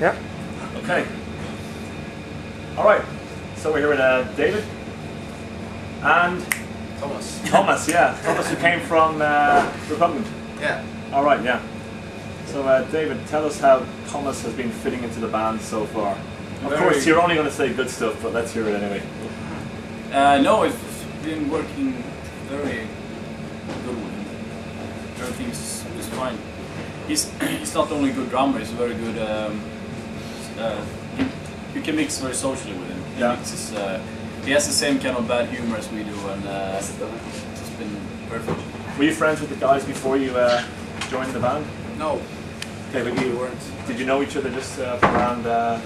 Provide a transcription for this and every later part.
Yeah. Okay. All right. So we're here with uh, David and Thomas. Thomas. Yeah, Thomas who came from uh, Repugnant. Yeah. All right. Yeah. So uh, David, tell us how Thomas has been fitting into the band so far. Of Very- course, you're only going to say good stuff, but let's hear it anyway. Uh, no, it's been working very good with him. Everything's is fine. He's he's not only a good drummer, he's a very good. Um, uh, you, you can mix very socially with him. He Yeah. mixes. Uh, he has the same kind of bad humor as we do, and uh, it's been perfect. Were you friends with the guys before you uh, joined the band? No, Okay, but we you weren't. did you know each other just uh, around uh,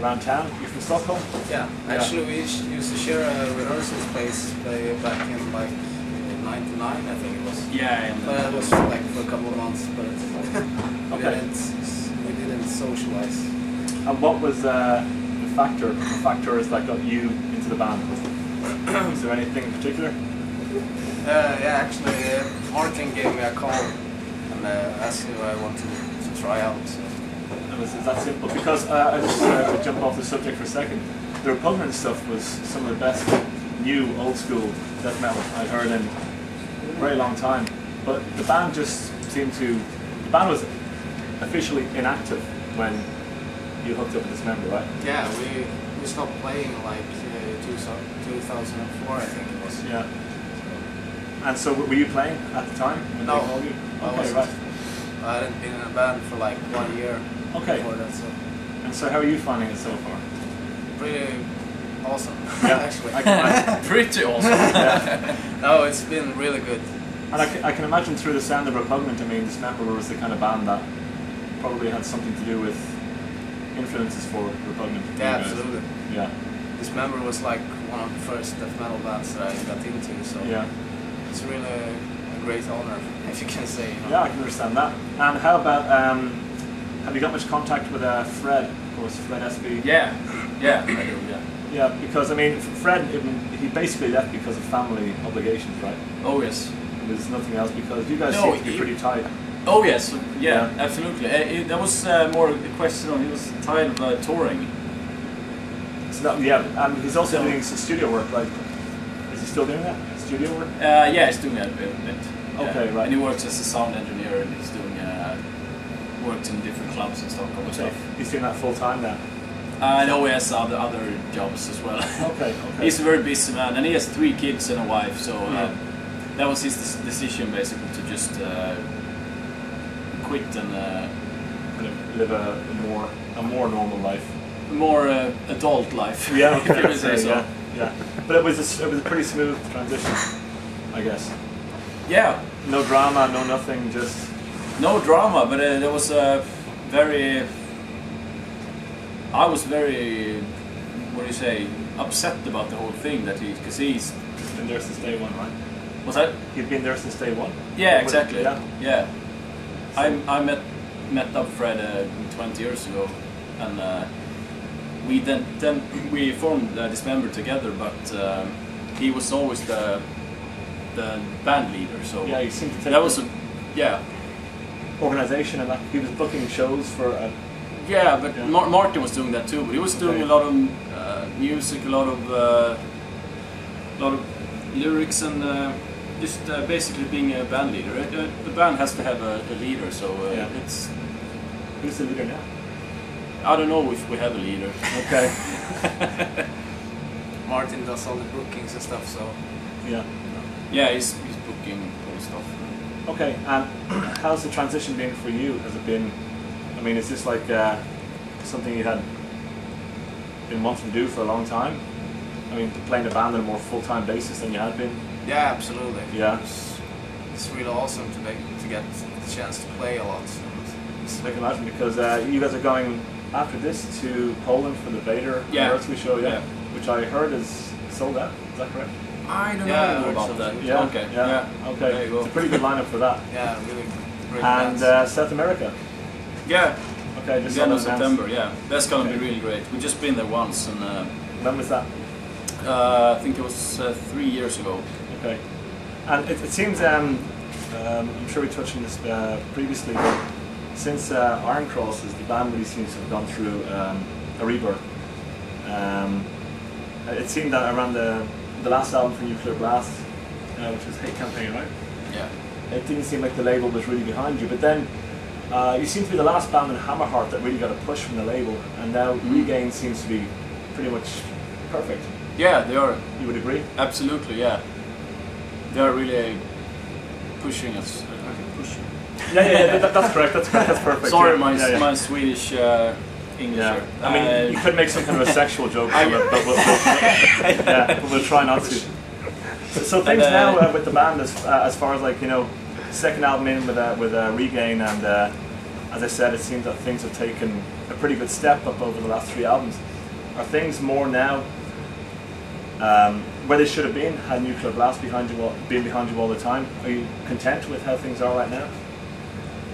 around town? You're from Stockholm. Yeah. Yeah. Actually, we used to share a rehearsal space by, back in like '99, I think it was. Yeah, and But it was like for a couple of months, but we didn't we didn't socialize. And what was uh, the factor, the factors that got you into the band? Is there anything in particular? Uh, yeah, actually, uh, Martin gave me a call and uh, asked if I wanted to try out. So. It was, it's that simple. Because uh, I just uh, to jump off the subject for a second. The repugnant stuff was some of the best new old school death metal I'd heard in a very long time. But the band just seemed to. The band was officially inactive when you hooked up with Dismember, right? Yeah, we we stopped playing like uh, 2004, I think it was. Yeah. And so, were you playing at the time when No, they you? I Okay, wasn't. right. I hadn't been in a band for like one year Okay. before that, so And so, how are you finding it so far? pretty awesome. Yeah, actually. I can imagine. pretty awesome. Yeah. no, it's been really good. And I can, I can imagine through the sound of Repugnant, I mean, this Dismember was the kind of band that probably had something to do with influences for Repugnant. Yeah, absolutely. Yeah, Dismember was like one of the first death metal bands that I got into, so yeah. it's really a great honor, if you can say. You know. Yeah, I can understand that. And how about, um, have you got much contact with uh, Fred, of course, Fred Estby? yeah, yeah, I do. Yeah. Yeah, because, I mean, Fred, he basically left because of family obligations, right? Oh yes. There's nothing else because you guys No, seem to be he- pretty tight. Oh yes, yeah, absolutely. Uh, it, that was uh, more a question on he was tired of uh, touring. So that, yeah, and he's also So- doing some studio work, like, is he still doing that? Studio work? Uh, yeah, he's doing that a bit. Yeah. Okay, right. And he works as a sound engineer and he's doing uh, works in different clubs in Stockholm and stuff. He's doing that full time now. Uh, I know he has other other jobs as well. Okay, okay. he's a very busy man and he has three kids and a wife, so uh, Yeah. that was his decision basically to just uh, quit and uh, kind of live a, a more a more normal life. a more uh, adult life. Yeah, if you say so. yeah, yeah. But it was a, it was a pretty smooth transition, I guess. yeah. No drama, no nothing, just No drama, but uh, there was a very. I was very, what do you say, upset about the whole thing that he, because he's, he's been there since day one, right? was that? He'd been there since day one. Yeah, exactly. Yeah. Yeah. I, I met met up Fred uh, 20 years ago, and uh, we then then we formed uh, Dismember together, but um, he was always the the band leader. So Yeah, he seemed to take that was a, yeah. organization and like he was booking shows for a Yeah, but Yeah. Mar- Martin was doing that too. But he was doing Okay. a lot of uh, music, a lot of uh, lot of lyrics, and uh, just uh, basically being a band leader. Uh, the band has to have a, a leader, so uh, Yeah. it's. who's the leader now? I don't know if we have a leader. Okay. Martin does all the bookings and stuff, so yeah. yeah, he's, he's booking all the stuff. Okay, and how's the transition been for you? Has it been, I mean, is this like uh, something you had been wanting to do for a long time? I mean, playing a band on a more full-time basis than you had been? Yeah, absolutely. Yeah. It's, it's really awesome to make, to get the chance to play a lot. It's- I can imagine because uh, you guys are going after this to Poland for the Vader Yeah. Earthly show, yeah, Yeah. which I heard is sold out. Is that correct? I don't Yeah, know heard about that. Yeah. Okay. Yeah. Yeah. Okay. There you go. It's a pretty good lineup for that. Yeah, really great And uh, South America. Yeah. Okay, just The end of that. September. Yeah, that's gonna Okay. be really great. We've just been there once, and uh, When was that? uh, I think it was uh, three years ago. Okay. And it, it seems, um, um, I'm sure we touched on this uh, previously, but since uh, Iron Crosses, the band really seems to have gone through um, a rebirth. Um, it seemed that around the the last album for Nuclear Blast, uh, which was Hate Campaign, right? Yeah. It didn't seem like the label was really behind you, but then uh, you seem to be the last band in Hammerheart that really got a push from the label, and now Mm. Regain seems to be pretty much perfect. Yeah, they are You would agree? absolutely. Yeah, they are really pushing us. Pushing. Yeah, yeah, yeah that, that's correct. That's correct. That's perfect. Sorry, my yeah, yeah. my Swedish uh, English. Yeah. here. I mean, Uh, you could make some kind of a sexual joke, but we'll, we'll, yeah, we'll try not to. So, so things uh, now uh, with the band, as, uh, as far as like you know, second album in with uh, with uh, Regain, and uh, as I said, it seems that things have taken a pretty good step up over the last three albums. Are things more now um, where they should have been? Had Nuclear Blast behind you, all, been behind you all the time? Are you content with how things are right now,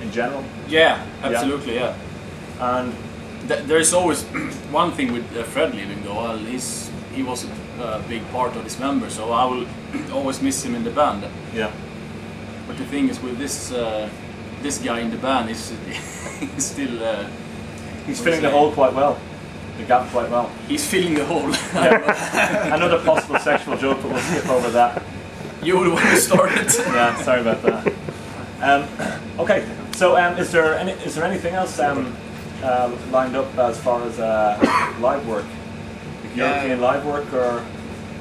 in general? yeah, absolutely. Yeah. And Th- there is always one thing with uh, Fred leaving though. Well, he's he was a uh, big part of Dismember, so I will always miss him in the band. yeah, But the thing is, with this uh, this guy in the band, is he's still uh, he's filling the hole quite well, the gap quite well. he's filling the hole. Another possible sexual joke, but we'll skip over that. you would want to start it. Yeah, sorry about that. Um, okay, so um, is there any is there anything else um, uh, lined up as far as uh, live work, like Yeah. European live work, or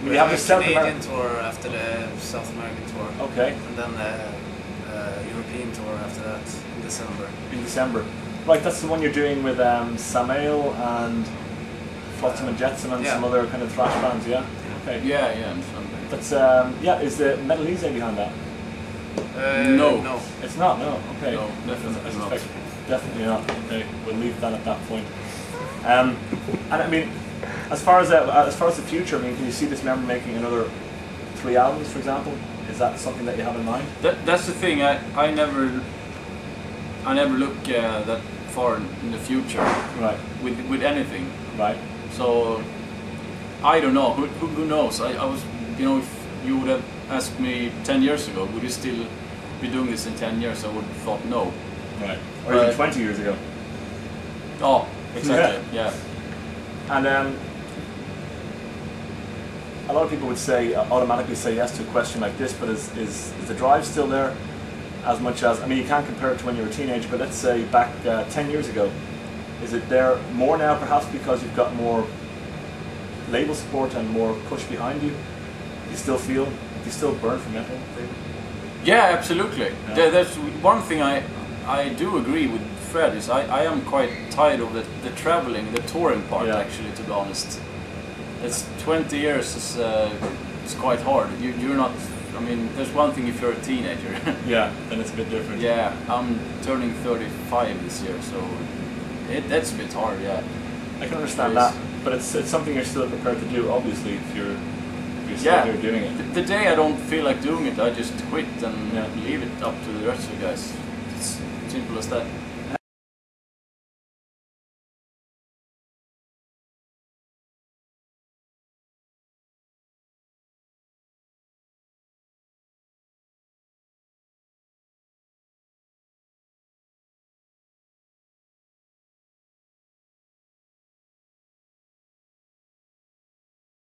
We have the a South American? tour after the South American tour, Okay, and then the uh European tour after that in December. in December. Right, that's the one you're doing with um, Samael and Flotsam and Jetsam and Yeah. some other kind of thrash bands, yeah. Okay. Yeah, yeah. I'm something. That's um, yeah. Is the Metalise behind that? Uh, No. no. It's not. No. Okay. No, definitely I not. Definitely not. Okay, we'll leave that at that point. Um, and I mean, as far as uh, as far as the future, I mean, can you see Dismember making another three albums, for example? Is that something that you have in mind? That, that's the thing. I, I never I never look uh, that far in the future Right. with with anything. Right. So I don't know. Who, who, who knows? I, I was, you know, if you would have asked me ten years ago, would you still be doing this in ten years? I would have thought no. Right. Or even twenty years ago. Oh, exactly. Yeah. And um, a lot of people would say uh, automatically say yes to a question like this, but is, is, is the drive still there? As much as I mean, you can't compare it to when you were a teenager, but let's say back uh, ten years ago, is it there more now? Perhaps because you've got more label support and more push behind you. You still feel you still burn for metal? Yeah, absolutely. Yeah. There, there's one thing I I do agree with Fred is I, I am quite tired of the, the traveling, the touring part Yeah. actually. To be honest, it's 20 years is uh, it's quite hard. You, you're not. I mean, there's one thing if you're a teenager. Yeah, then it's a bit different. yeah, I'm turning 35 this year, so it, that's a bit hard. Yeah. I can understand that, but it's it's something you're still prepared to do. Obviously, if you're if you're still Yeah. here doing it. The, the day I don't feel like doing it, I just quit and Yeah. leave it up to the rest of the guys. It's simple as that.